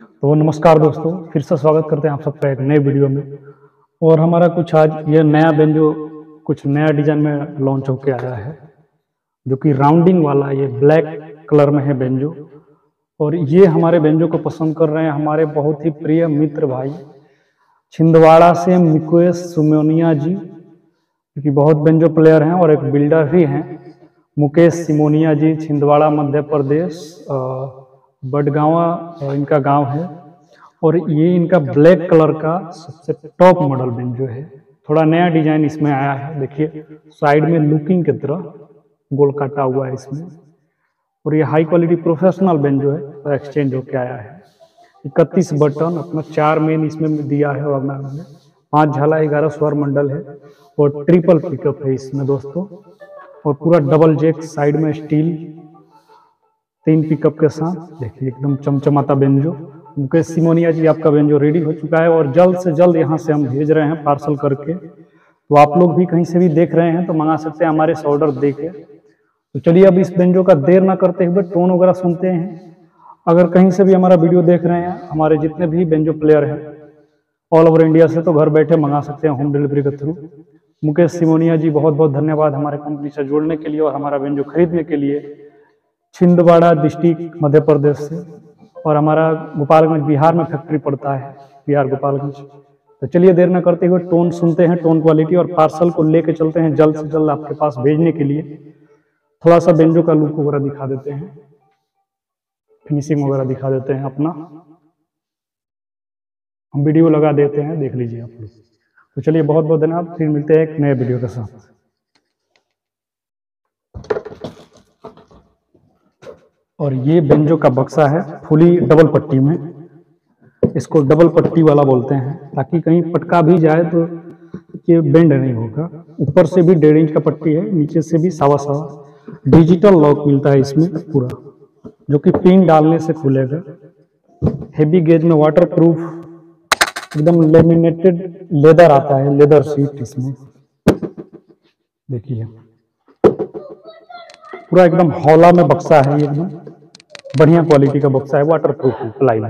तो नमस्कार दोस्तों, फिर से स्वागत करते हैं आप सबका एक नए वीडियो में। और हमारा कुछ आज ये नया बेंजो कुछ नया डिज़ाइन में लॉन्च होके आया है, जो कि राउंडिंग वाला ये ब्लैक कलर में है बेंजो और ये हमारे बेंजो को पसंद कर रहे हैं हमारे बहुत ही प्रिय मित्र भाई, छिंदवाड़ा से मिकुएस सुमोनिया जी क्योंकि बहुत बेंजो प्लेयर हैं और एक बिल्डर भी हैं। मुकेश सिमोनिया जी, छिंदवाड़ा, मध्य प्रदेश बडगांवा इनका गाँव है। और ये इनका ब्लैक कलर का सबसे टॉप मॉडल बेंजो है, थोड़ा नया डिज़ाइन इसमें आया है। देखिए, साइड में लुकिंग की तरह गोल काटा हुआ है इसमें। और ये हाई क्वालिटी प्रोफेशनल बेंजो है तो एक्सचेंज होके आया है। इकतीस बटन, अपना चार मेन इसमें दिया है और में पाँच झाला, ग्यारह स्वर मंडल है। और ट्रिपल पिकअप है इसमें दोस्तों। और पूरा डबल जेक साइड में स्टील तीन पिकअप के साथ। देखिए, एकदम चमचमाता बेंजो। मुकेश सिमोनिया जी, आपका बेंजो रेडी हो चुका है और जल्द से जल्द यहाँ से हम भेज रहे हैं पार्सल करके। तो आप लोग भी कहीं से भी देख रहे हैं तो मंगा सकते हैं हमारे से ऑर्डर दे के तो चलिए अब इस बेंजो का देर ना करते हुए टोन वगैरह सुनते हैं। अगर कहीं से भी हमारा वीडियो देख रहे हैं, हमारे जितने भी बेंजो प्लेयर हैं ऑल ओवर इंडिया से तो घर बैठे मंगा सकते हैं होम डिलीवरी के थ्रू मुकेश सिमोनिया जी बहुत बहुत धन्यवाद हमारे कंपनी से जुड़ने के लिए और हमारा बेंजो खरीदने के लिए। छिंदवाड़ा डिस्ट्रिक्ट मध्य प्रदेश से और हमारा गोपालगंज बिहार में फैक्ट्री पड़ता है, बिहार गोपालगंज। तो चलिए देर न करते हुए टोन सुनते हैं, टोन क्वालिटी और पार्सल को लेके चलते हैं, जल्द से जल्द आपके पास भेजने के लिए। थोड़ा सा बेंजो का लुक वगैरह दिखा देते हैं। फिनिशिंग वगैरह दिखा देते हैं अपना। हम वीडियो लगा देते हैं, देख लीजिए आप लोग। तो चलिए बहुत बहुत धन्यवाद, फिर मिलते हैं एक नए वीडियो के साथ। और ये बेंजो का बक्सा है, फुली डबल पट्टी में। इसको डबल पट्टी वाला बोलते हैं, ताकि कहीं पटका भी जाए तो ये बेंड नहीं होगा। ऊपर से भी डेढ़ इंच का पट्टी है, नीचे से भी सावा सवा। डिजिटल लॉक मिलता है इसमें पूरा, जो कि पिन डालने से खुलेगा। हेवी गेज में वाटर प्रूफ एकदम लेमिनेटेड लेदर आता है लेदर सीट इसमें। देखिए। पूरा एकदम हौला में बक्सा है एकदम बढ़िया क्वालिटी का बक्सा है वाटर प्रूफ प्लाई